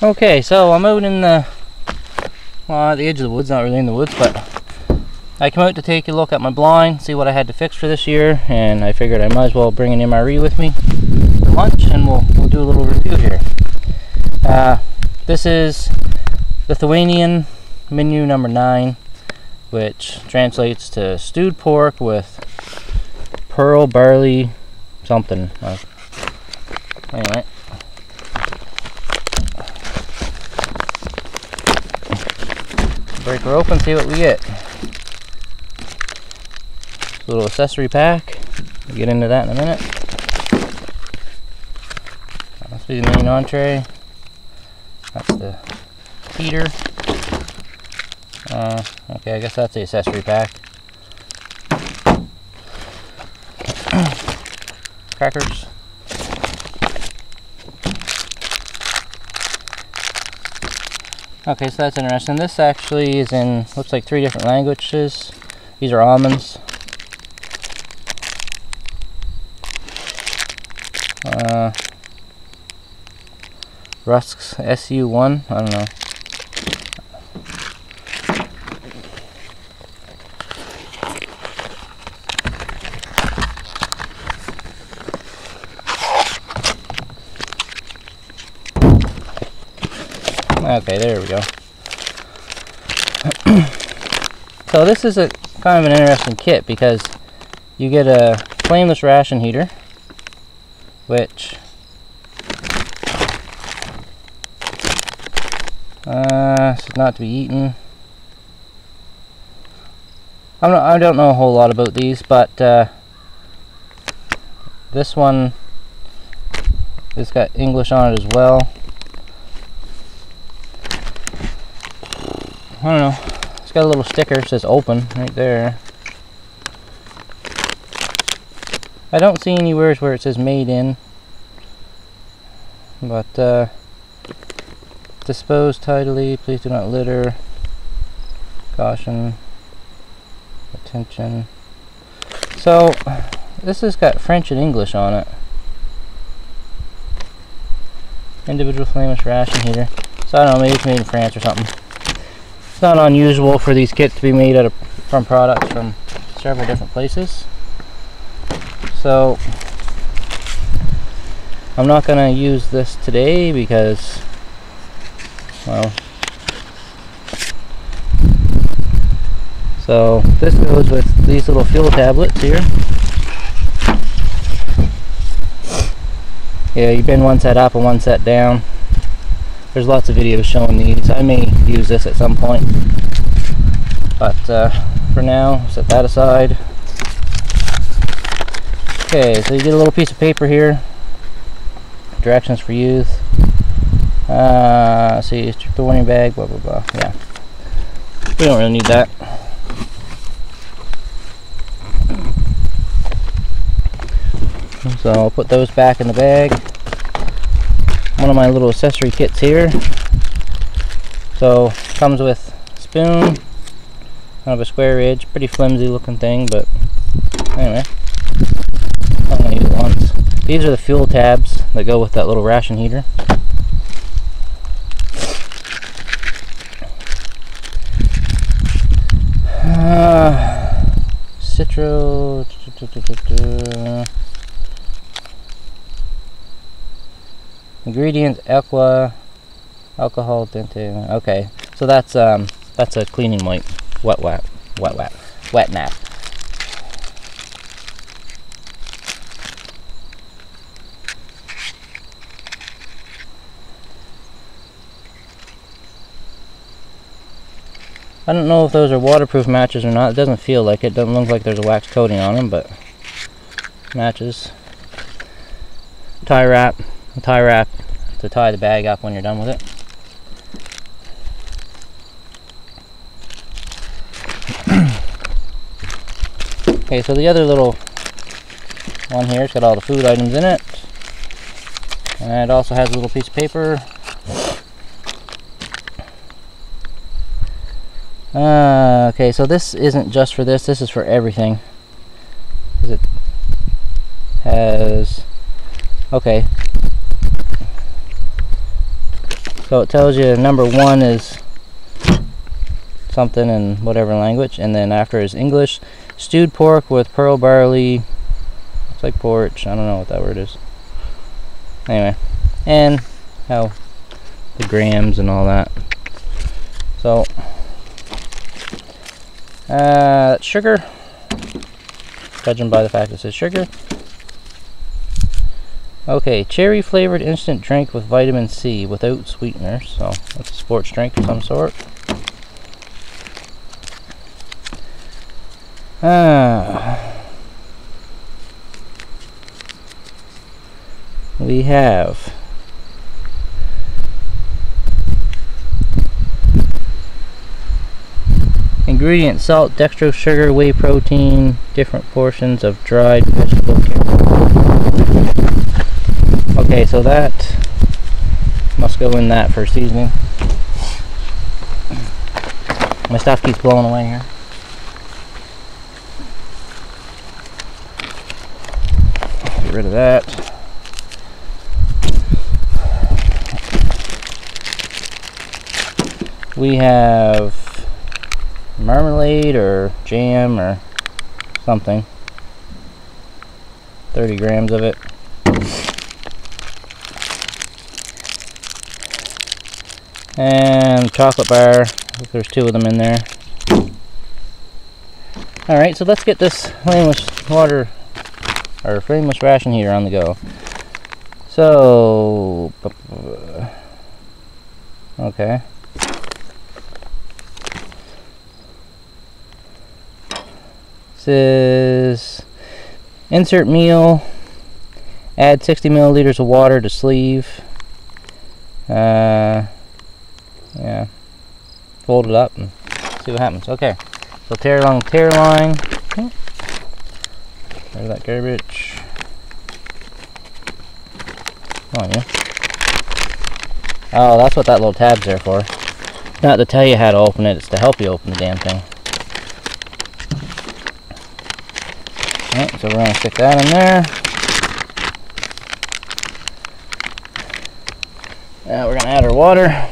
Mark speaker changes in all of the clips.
Speaker 1: Okay, so I'm out in the well, at the edge of the woods, not really in the woods, but I came out to take a look at my blind, see what I had to fix for this year, and I figured I might as well bring an MRE with me for lunch, and we'll we'll do a little review here. Uh, this is Lithuanian menu number nine, which translates to stewed pork with pearl barley something. Uh, anyway. Break her open, see what we get. Little accessory pack. We'll get into that in a minute. That must be the main entree. That's the heater. Uh, okay, I guess that's the accessory pack. Crackers. Okay, so that's interesting. This actually is in, looks like three different languages. These are almonds. Uh, Rusks SU1, I don't know. Okay, there we go. so this is a kind of an interesting kit because you get a flameless ration heater, which uh, this is not to be eaten. I'm not, I don't know a whole lot about these, but uh, this one it's got English on it as well. I don't know. It's got a little sticker says open right there. I don't see any anywhere where it says made in. But uh, dispose tidily, please do not litter. Caution. Attention. So this has got French and English on it. Individual flameless ration heater. So I don't know, maybe it's made in France or something. It's not unusual for these kits to be made out of from products from several different places. So I'm not going to use this today because well so this goes with these little fuel tablets here. Yeah, you bend one set up and one set down. There's lots of videos showing these. I may use this at some point. But uh, for now, set that aside. Okay, so you get a little piece of paper here. Directions for use. Uh, see, strip the warning bag, blah, blah, blah. Yeah. We don't really need that. So I'll put those back in the bag one of my little accessory kits here. So comes with spoon, kind of a square edge, pretty flimsy looking thing, but anyway, I'm gonna use it once. These are the fuel tabs that go with that little ration heater. Uh, Citro. Ingredients: aqua, alcohol, dente. Okay, so that's um that's a cleaning wipe, wet wet, wet wet, wet nap. I don't know if those are waterproof matches or not. It doesn't feel like it. Doesn't look like there's a wax coating on them, but matches. Tie wrap tie wrap to tie the bag up when you're done with it. okay, so the other little one here, it's got all the food items in it. And it also has a little piece of paper. Uh, okay, so this isn't just for this, this is for everything. It has, okay, So it tells you number one is something in whatever language, and then after is English. Stewed pork with pearl barley. It's like porch. I don't know what that word is. Anyway, and how the grams and all that. So, uh, sugar. Judging by the fact it says sugar. Okay, cherry flavored instant drink with vitamin C without sweeteners. So that's a sports drink of some sort. Ah. We have ingredients salt, dextrose sugar, whey protein, different portions of dried vegetable Okay, so that must go in that for seasoning. My stuff keeps blowing away here. Get rid of that. We have marmalade or jam or something. 30 grams of it. And chocolate bar there's two of them in there. Alright so let's get this flameless water or flameless ration heater on the go. So okay. This is insert meal add 60 milliliters of water to sleeve. Uh, yeah, fold it up and see what happens. Okay, so tear along tear line. There's that garbage. Oh yeah. Oh, that's what that little tab's there for. Not to tell you how to open it, it's to help you open the damn thing. Alright, so we're going to stick that in there. Now we're going to add our water.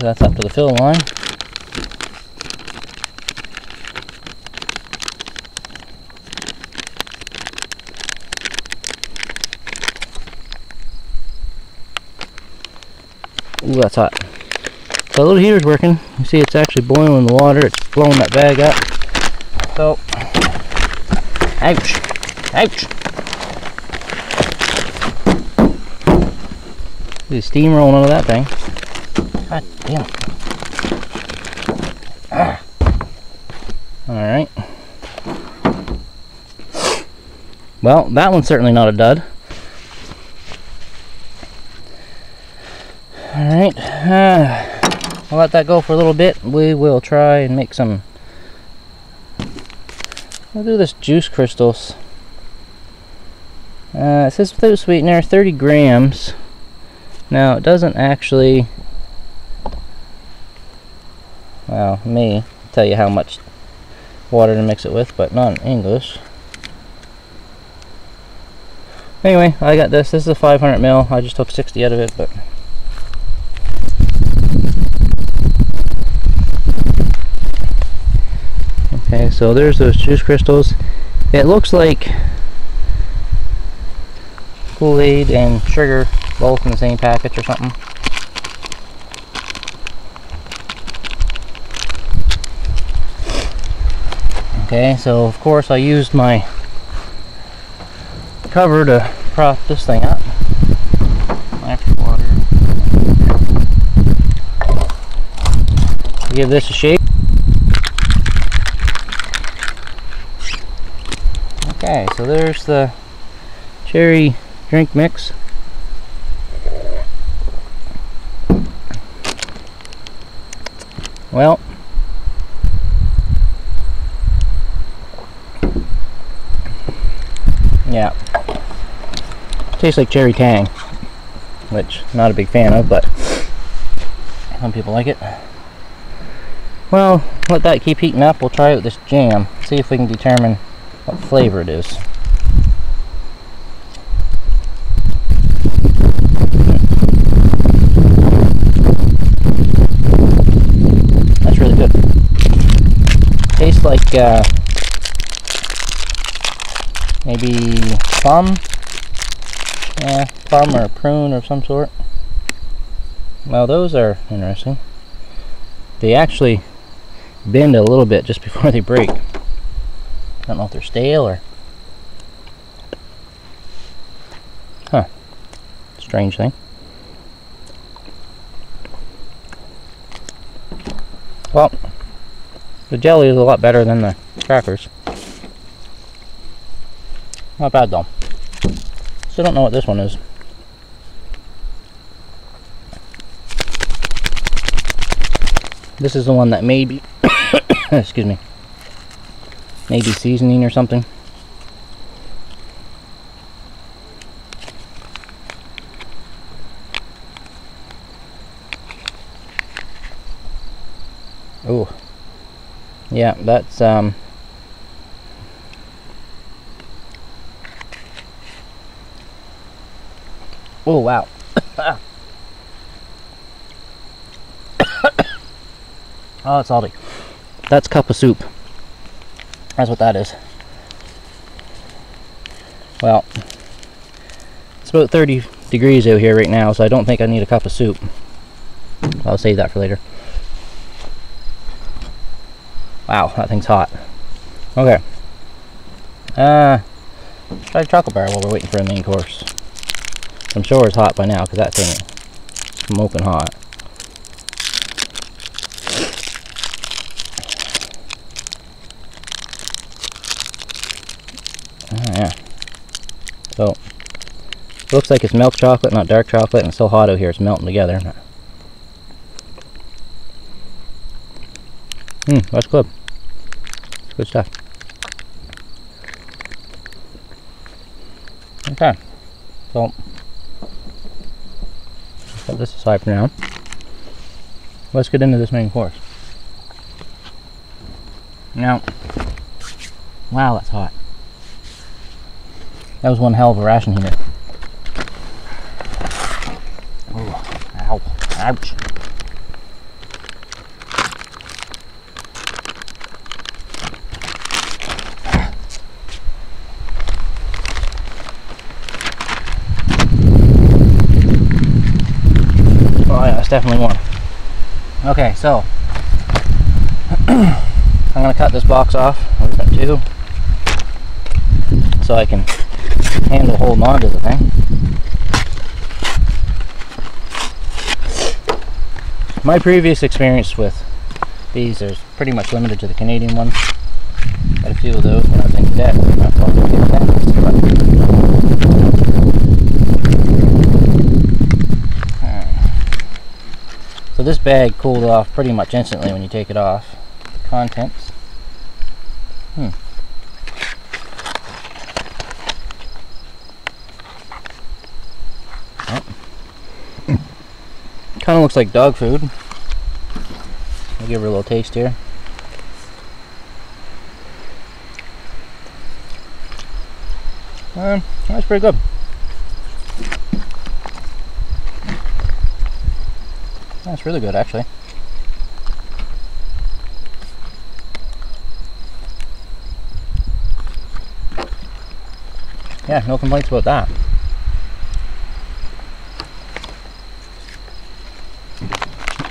Speaker 1: So that's up to the fill line. Ooh, that's hot. So the little heater's working. You see it's actually boiling the water. It's blowing that bag up. So, ouch, ouch. The steam rolling out of that thing. It. Ah. Alright. Well, that one's certainly not a dud. Alright. Uh, I'll let that go for a little bit. We will try and make some... We'll do this juice crystals. Uh, it says without sweetener, 30 grams. Now, it doesn't actually well, me tell you how much water to mix it with, but not in English. Anyway, I got this. This is a 500 mil. I just took 60 out of it, but okay. So there's those juice crystals. It looks like Kool-Aid and sugar both in the same package or something. Okay, so of course I used my cover to prop this thing up. Give this a shake. Okay, so there's the cherry drink mix. Well, Yeah. Tastes like cherry tang, which I'm not a big fan of, but some people like it. Well, let that keep heating up. We'll try out this jam. See if we can determine what flavor it is. That's really good. Tastes like uh, maybe plum. Yeah, plum or prune or some sort. Well, those are interesting. They actually bend a little bit just before they break. I don't know if they're stale or... Huh. Strange thing. Well, the jelly is a lot better than the crackers. Not bad though. Still don't know what this one is. This is the one that maybe, excuse me, maybe seasoning or something. Oh, yeah, that's um. Oh wow. Oh, it's salty. That's cup of soup. That's what that is. Well, it's about 30 degrees out here right now, so I don't think I need a cup of soup. I'll save that for later. Wow, that thing's hot. Okay. Uh, try a chocolate bar while we're waiting for the main course. I'm sure it's hot by now because that thing is smoking hot. Oh, yeah. So, looks like it's milk chocolate, not dark chocolate, and it's so hot out here it's melting together. Hmm, that's good. Good stuff. Okay. So, set this aside for now. Let's get into this main course. Now, wow, that's hot. That was one hell of a ration here. Oh, ow, ouch. Oh yeah, it's definitely warm. Okay, so I'm gonna cut this box off. Gonna do so I can handle holding on to the thing. My previous experience with these is pretty much limited to the Canadian ones. Got a few of those when I was in cadet. Not fun to get that, but- Alright. So this bag cooled off pretty much instantly when you take it off. The contents. Hmm. Kind of looks like dog food. I'll give her a little taste here. Um, that's pretty good. Really good, actually. Yeah, no complaints about that.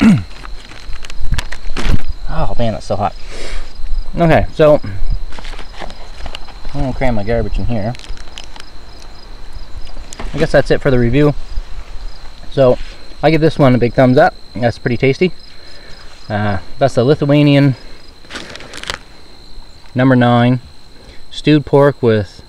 Speaker 1: Oh man, that's so hot. Okay, so I'm gonna cram my garbage in here. I guess that's it for the review. So I give this one a big thumbs up. That's pretty tasty. Uh, that's the Lithuanian number nine stewed pork with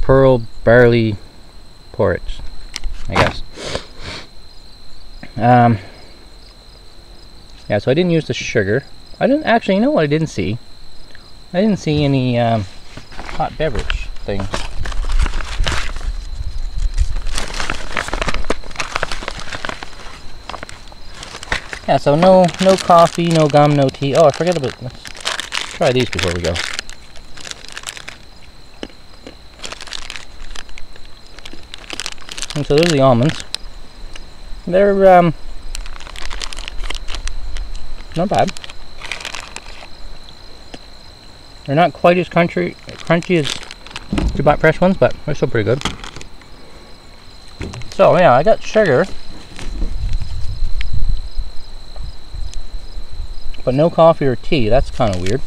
Speaker 1: pearl barley porridge. I guess. Um, yeah, so I didn't use the sugar. I didn't actually. You know what I didn't see? I didn't see any um, hot beverage things. Yeah, so no no coffee, no gum, no tea. Oh, I forget about let's try these before we go. And so there's the almonds. They're um not bad. They're not quite as crunchy crunchy as two bought fresh ones, but they're still pretty good. So yeah, I got sugar. But no coffee or tea. That's kind of weird.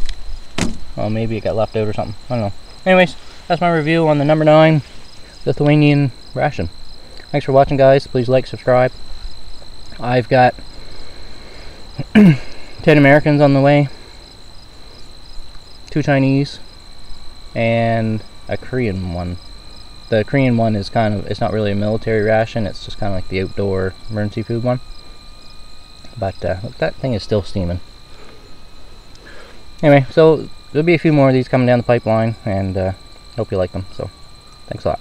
Speaker 1: Well, maybe it got left out or something. I don't know. Anyways, that's my review on the number 9 Lithuanian ration. Thanks for watching, guys. Please like, subscribe. I've got 10 Americans on the way, 2 Chinese, and a Korean one. The Korean one is kind of, it's not really a military ration, it's just kind of like the outdoor emergency food one. But uh, that thing is still steaming. Anyway, so there'll be a few more of these coming down the pipeline, and uh, hope you like them. So, thanks a lot.